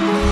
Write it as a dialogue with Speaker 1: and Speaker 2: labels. Speaker 1: Bye.